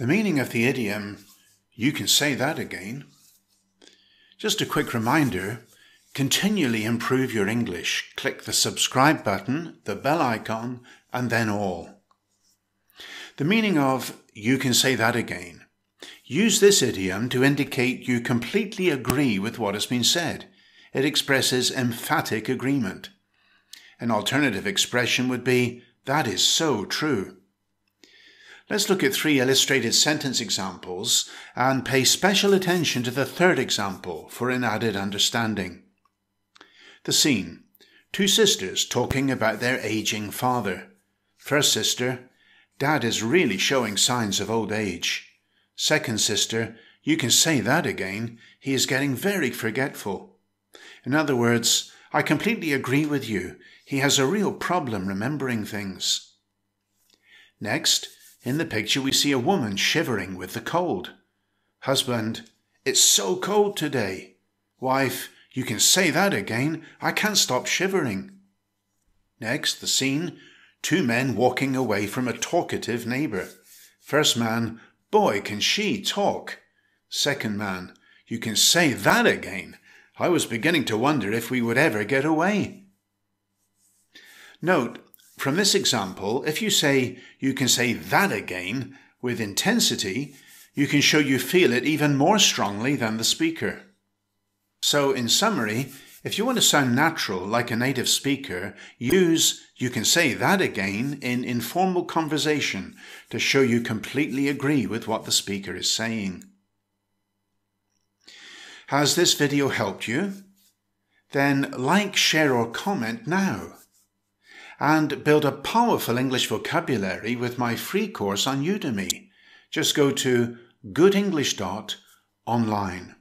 The meaning of the idiom, you can say that again. Just a quick reminder continually improve your English. Click the subscribe button, the bell icon, and then all. The meaning of you can say that again. Use this idiom to indicate you completely agree with what has been said. It expresses emphatic agreement. An alternative expression would be, that is so true. Let's look at three illustrated sentence examples and pay special attention to the third example for an added understanding. The scene two sisters talking about their aging father. First sister, Dad is really showing signs of old age. Second sister, you can say that again. He is getting very forgetful. In other words, I completely agree with you. He has a real problem remembering things. Next, in the picture, we see a woman shivering with the cold. Husband, it's so cold today. Wife, you can say that again. I can't stop shivering. Next, the scene two men walking away from a talkative neighbour. First man, boy, can she talk. Second man, you can say that again. I was beginning to wonder if we would ever get away. Note from this example, if you say you can say that again with intensity, you can show you feel it even more strongly than the speaker. So, in summary, if you want to sound natural like a native speaker, use you can say that again in informal conversation to show you completely agree with what the speaker is saying. Has this video helped you? Then like, share or comment now and build a powerful English vocabulary with my free course on Udemy. Just go to goodenglish.online.